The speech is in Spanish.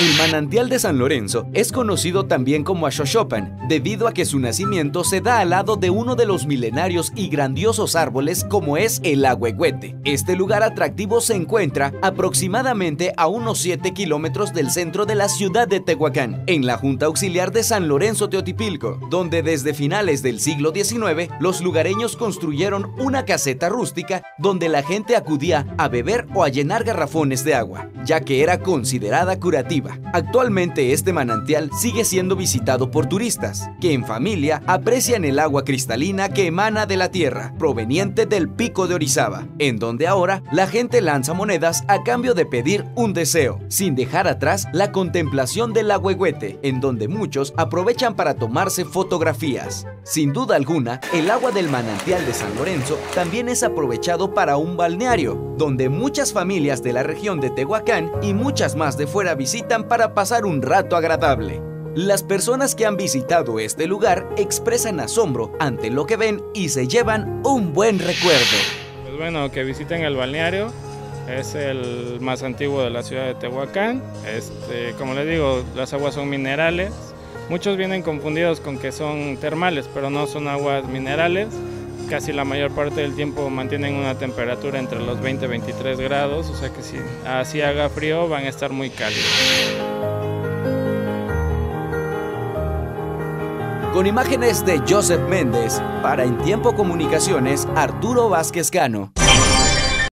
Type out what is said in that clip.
El manantial de San Lorenzo es conocido también como Ashoshopan, debido a que su nacimiento se da al lado de uno de los milenarios y grandiosos árboles como es el Agüehuete. Este lugar atractivo se encuentra aproximadamente a unos 7 kilómetros del centro de la ciudad de Tehuacán, en la Junta Auxiliar de San Lorenzo Teotipilco, donde desde finales del siglo XIX los lugareños construyeron una caseta rústica donde la gente acudía a beber o a llenar garrafones de agua, ya que era considerada curativa. Actualmente este manantial sigue siendo visitado por turistas, que en familia aprecian el agua cristalina que emana de la tierra, proveniente del pico de Orizaba, en donde ahora la gente lanza monedas a cambio de pedir un deseo, sin dejar atrás la contemplación del agüehuete, en donde muchos aprovechan para tomarse fotografías. Sin duda alguna, el agua del manantial de San Lorenzo también es aprovechado para un balneario, donde muchas familias de la región de Tehuacán y muchas más de fuera visitan para pasar un rato agradable. Las personas que han visitado este lugar expresan asombro ante lo que ven y se llevan un buen recuerdo. Pues bueno, que visiten el balneario, es el más antiguo de la ciudad de Tehuacán. Este, como les digo, las aguas son minerales, Muchos vienen confundidos con que son termales, pero no son aguas minerales. Casi la mayor parte del tiempo mantienen una temperatura entre los 20 y 23 grados, o sea que si así haga frío van a estar muy cálidos. Con imágenes de Joseph Méndez, para En Tiempo Comunicaciones, Arturo Vázquez Cano.